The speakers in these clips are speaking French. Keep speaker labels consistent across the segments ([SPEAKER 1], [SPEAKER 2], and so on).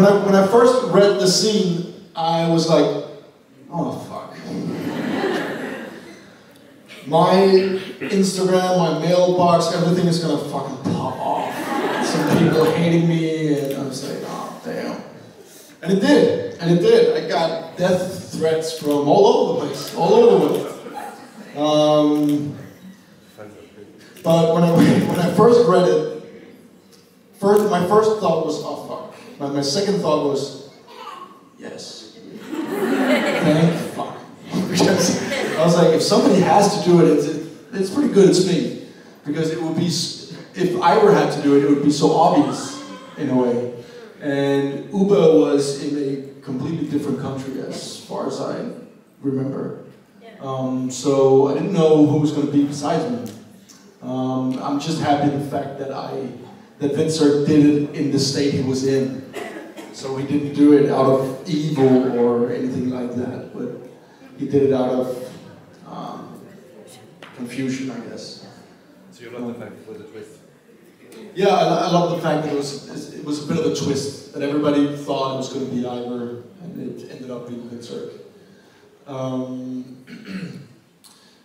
[SPEAKER 1] when I when I first read the scene, I was like, oh fuck. my Instagram, my mailbox, everything is gonna fucking pop off. Some people hating me, and I was like, oh damn. And it did, and it did. I got death threats from all over the place, all over the world. Um, but when I when I first read it, first my first thought was, oh fuck. My, my second thought was, yes. Thank fuck. because I was like, if somebody has to do it, it's, it's pretty good it's me. Because it would be, if I were had to do it, it would be so obvious in a way. And Uber was in a completely different country as far as I remember. Um, so I didn't know who was going to be besides me. Um, I'm just happy the fact that I that Vincent did it in the state he was in. So he didn't do it out of evil or anything like that, but he did it out of um, confusion, I guess.
[SPEAKER 2] So you love the fact it was a twist.
[SPEAKER 1] Yeah, I, I love the fact that it was it was a bit of a twist that everybody thought it was going to be Ivor, and it ended up being Vincent. Um,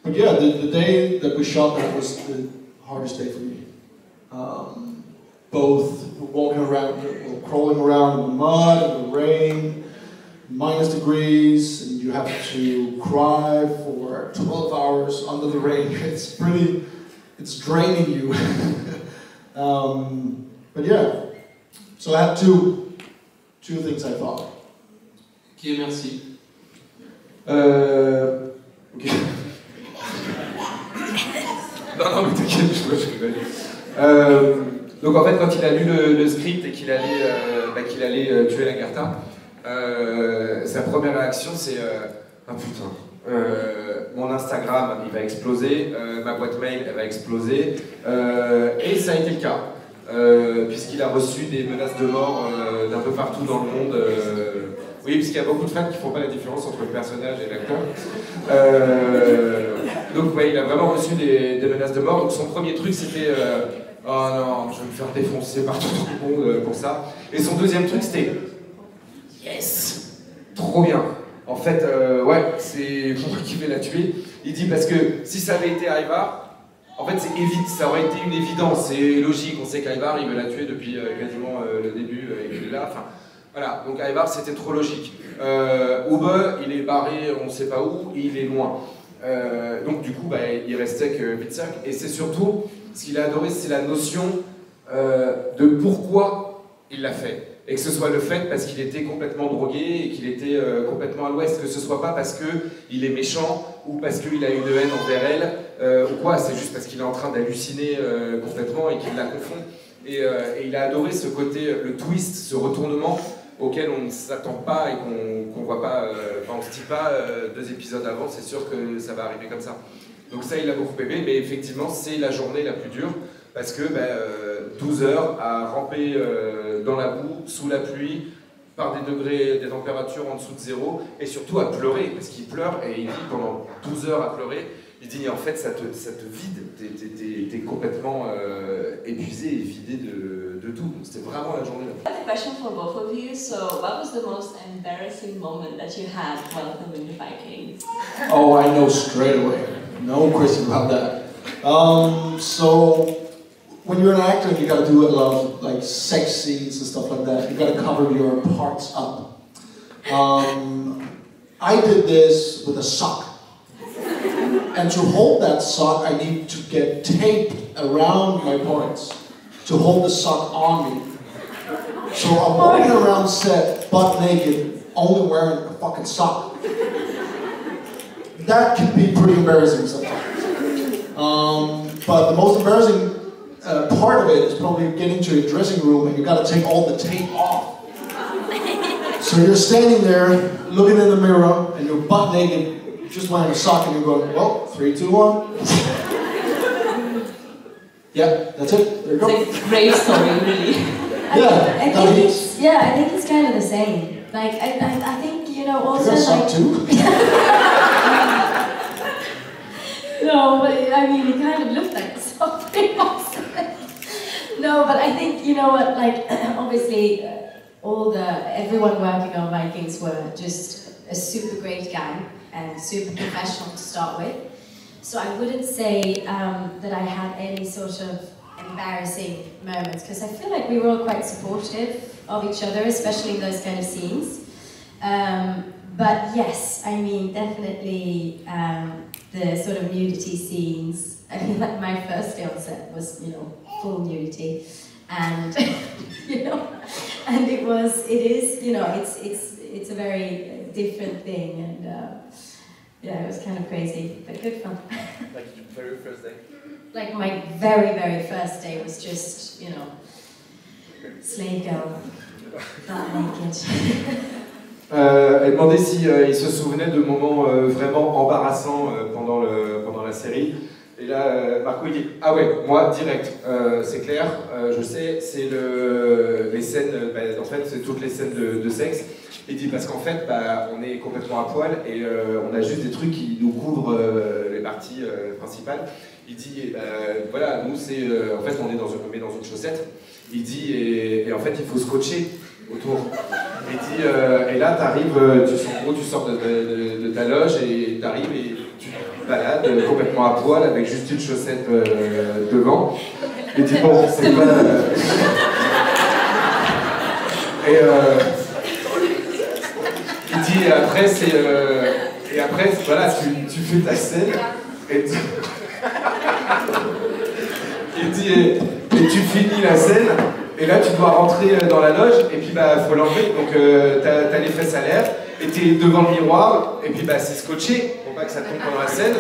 [SPEAKER 1] but yeah, the, the day that we shot that was the hardest day for me. Um, both walking around, crawling around in the mud, and the rain, minus degrees, and you have to cry for 12 hours under the rain. It's pretty, it's draining you. um, but yeah, so I had two, two things I thought.
[SPEAKER 3] Qui est merci
[SPEAKER 4] Euh. Ok. non, non, mais t'inquiète, je rigole. Euh, donc en fait, quand il a lu le, script et qu'il allait, euh, bah, euh, tuer Lagarta, euh, sa première réaction c'est Ah putain, mon Instagram il va exploser, ma boîte mail elle va exploser, et ça a été le cas. Puisqu'il a reçu des menaces de mort d'un peu partout dans le monde. oui, puisqu'il y a beaucoup de fans qui font pas la différence entre le personnage et l'acteur. Donc, il a vraiment reçu des, menaces de mort. Donc, son premier truc, c'était Oh non, je vais me faire défoncer par tout le monde euh, pour ça. Et son deuxième truc, c'était Yes Trop bien En fait, euh, ouais, c'est moi qui vais la tuer. Il dit parce que si ça avait été Ivar, en fait, c'est évite, ça aurait été une évidence, c'est logique. On sait qu'Ivar, il veut la tuer depuis euh, quasiment le début, euh, il est là. Voilà, donc Ivar, c'était trop logique. Euh, il est barré, on ne sait pas où, et il est loin. Donc, du coup, bah, il restait que Witzak. Et c'est surtout, ce qu'il a adoré, c'est la notion euh, de pourquoi il l'a fait. Et que ce soit le fait parce qu'il était complètement drogué et qu'il était euh, complètement à l'ouest, que ce soit pas parce qu'il est méchant ou parce qu'il a une haine envers elle, euh, ou quoi, c'est juste parce qu'il est en train d'halluciner complètement et qu'il la confond. Et, il a adoré ce côté, le twist, ce retournement auquel on ne s'attend pas et qu'on qu'on voit pas, on se dit pas deux épisodes avant, c'est sûr que ça va arriver comme ça. Donc ça, il a beaucoup aimé, mais effectivement, c'est la journée la plus dure parce que ben, euh, 12 heures à ramper euh, dans la boue, sous la pluie, par des degrés, des températures en dessous de zéro, et surtout à pleurer, parce qu'il pleure et il dit pendant 12 heures à pleurer, il dit en fait ça te, ça te vide, t'es, complètement euh, épuisé et vidé de, de tout. C'était vraiment la journée. la plus-
[SPEAKER 5] I have a question for both of you. So, what was the most embarrassing moment that you had while filming the Vikings?
[SPEAKER 1] Oh, I know straight away. No question about that. Um, so, when you're an actor you gotta do a lot of like sex scenes and stuff like that, you gotta cover your parts up. Um, I did this with a sock. And to hold that sock, I need to get tape around my parts to hold the sock on me. So I'm walking around set butt naked, only wearing a fucking sock that can be pretty embarrassing sometimes. Um, but the most embarrassing uh, part of it is probably getting to your dressing room and you got to take all the tape off. So you're standing there looking in the mirror and you're butt naked, just wearing a sock, and you're going, well, three, two, one. yeah, that's it. There you go.
[SPEAKER 5] It's a great story, really.
[SPEAKER 6] I,
[SPEAKER 1] Yeah,
[SPEAKER 6] I
[SPEAKER 1] no,
[SPEAKER 6] think it's yeah, I think it's kind of the same. Like I, I, I think you know
[SPEAKER 1] You
[SPEAKER 6] also
[SPEAKER 1] got a sock too?
[SPEAKER 6] no, but I mean it kind of looked like something. no, but I think you know what like obviously uh, all the everyone working on Vikings were just a super great gang and super professional to start with. So I wouldn't say um, that I had any sort of embarrassing moments because I feel like we were all quite supportive of each other, especially in those kind of scenes. Um, but yes, I mean, definitely um, the sort of nudity scenes. I mean, like my first day on set was, you know, full nudity, and you know, and it was, it is, you know, it's it's it's a very different thing, and uh, yeah, it was kind of crazy, but good fun.
[SPEAKER 2] Like your very first day.
[SPEAKER 6] Like my very very first day was just, you know, slave girl, not naked.
[SPEAKER 4] Euh, elle demandait si euh, il se souvenait de moments euh, vraiment embarrassants euh, pendant, pendant la série. Et là, Marco il dit Ah ouais, moi direct, c'est clair, je sais, c'est le, les scènes, bah, en fait, c'est toutes les scènes de, sexe. Il dit Parce qu'en fait, bah, on est complètement à poil et on a juste des trucs qui nous couvrent les parties principales. Il dit et, bah, Voilà, nous, c'est. en fait, on est dans une, on met dans une chaussette. Il dit Et, et en fait, il faut scotcher autour. Il dit, euh, et là, tu arrives, tu, gros, tu sors de, ta loge et tu arrives et tu te balades euh, complètement à poil avec juste une chaussette euh, devant. Et tu dis, bon, c'est pas. Et euh, il dit, et après, c'est. euh, et après, voilà, tu, fais ta scène et tu. Il dit, et, et tu finis la scène, et là tu dois rentrer euh, dans la loge, et puis bah faut l'enlever, donc euh, t'as t'as les fesses à l'air, et t'es devant le miroir, et puis bah c'est scotché, pour pas que ça tombe pendant la scène,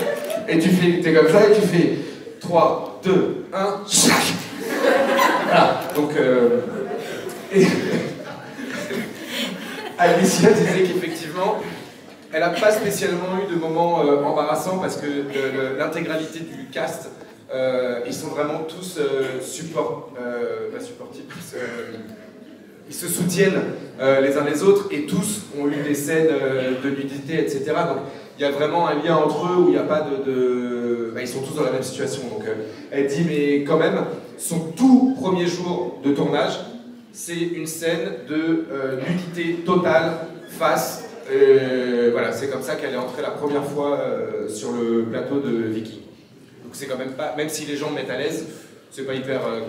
[SPEAKER 4] et tu fais, t'es comme ça, et tu fais 3, 2, 1, chac Voilà, donc. Euh, Alicia disait qu'effectivement, elle n'a pas spécialement eu de moments embarrassants parce que l'intégralité du cast, euh, ils sont vraiment tous euh, euh, supportifs, ils se soutiennent euh, les uns les autres et tous ont eu des scènes de nudité, etc. Donc il y a vraiment un lien entre eux où il n'y a pas de... bah, ils sont tous dans la même situation. Donc elle dit, mais quand même, son tout premier jour de tournage, c'est une scène de nudité totale face. voilà, c'est comme ça qu'elle est entrée la première fois sur le plateau de Viking. C'est quand même même si les gens me mettent à l'aise, c'est pas hyper euh,